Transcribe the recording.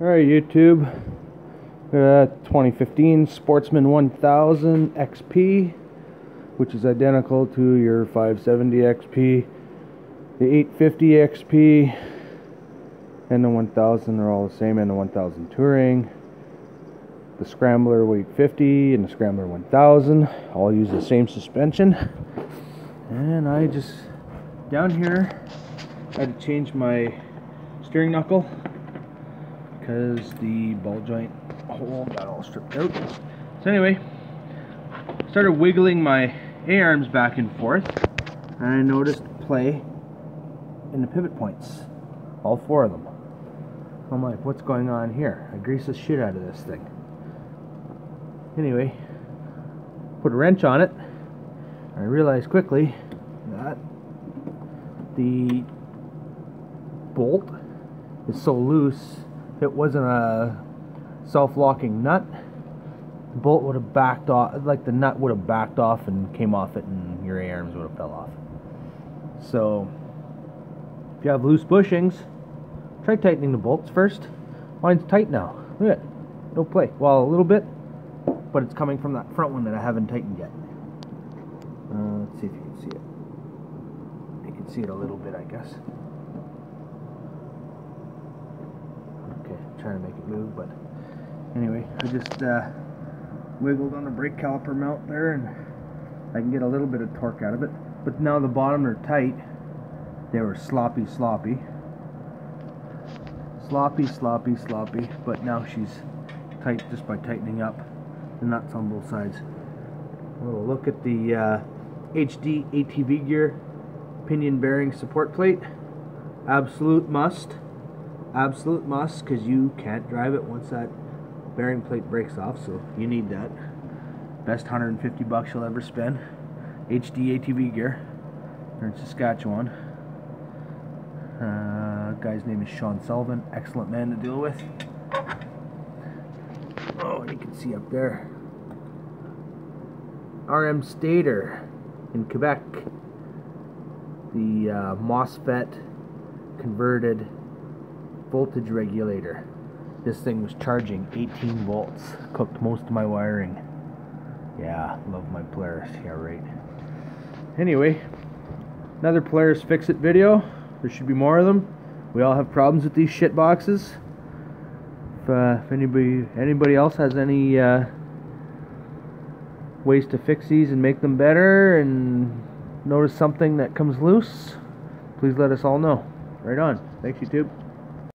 Alright YouTube, uh, 2015 Sportsman 1000 XP, which is identical to your 570 XP, the 850 XP, and the 1000 are all the same, and the 1000 Touring, the Scrambler 850 and the Scrambler 1000, all use the same suspension, and I just, down here, I had to change my steering knuckle because the ball joint hole got all stripped out. So anyway, started wiggling my A-arms back and forth and I noticed play in the pivot points. All four of them. I'm like, what's going on here? I greased the shit out of this thing. Anyway, put a wrench on it. I realized quickly that the bolt is so loose it wasn't a self-locking nut, the bolt would have backed off, like the nut would have backed off and came off it and your arms would have fell off. So, if you have loose bushings, try tightening the bolts first. Mine's tight now. Look at it. No play. Well, a little bit, but it's coming from that front one that I haven't tightened yet. Uh, let's see if you can see it. You can see it a little bit, I guess. Trying to make it move, but anyway, I just uh, wiggled on the brake caliper mount there and I can get a little bit of torque out of it. But now the bottom are tight. They were sloppy, sloppy. Sloppy, sloppy, sloppy, but now she's tight just by tightening up the nuts on both sides. A little look at the uh, HD ATV gear pinion bearing support plate. Absolute must absolute must because you can't drive it once that bearing plate breaks off so you need that. Best 150 bucks you'll ever spend. HD ATV gear here in Saskatchewan. Uh, guy's name is Sean Sullivan excellent man to deal with. Oh you can see up there. RM Stator in Quebec. The uh, MOSFET converted voltage regulator. This thing was charging 18 volts. Cooked most of my wiring. Yeah, love my Polaris. Yeah, right. Anyway, another Polaris Fix-It video. There should be more of them. We all have problems with these shit boxes. If, uh, if anybody anybody else has any uh, ways to fix these and make them better and notice something that comes loose, please let us all know. Right on. Thanks, YouTube.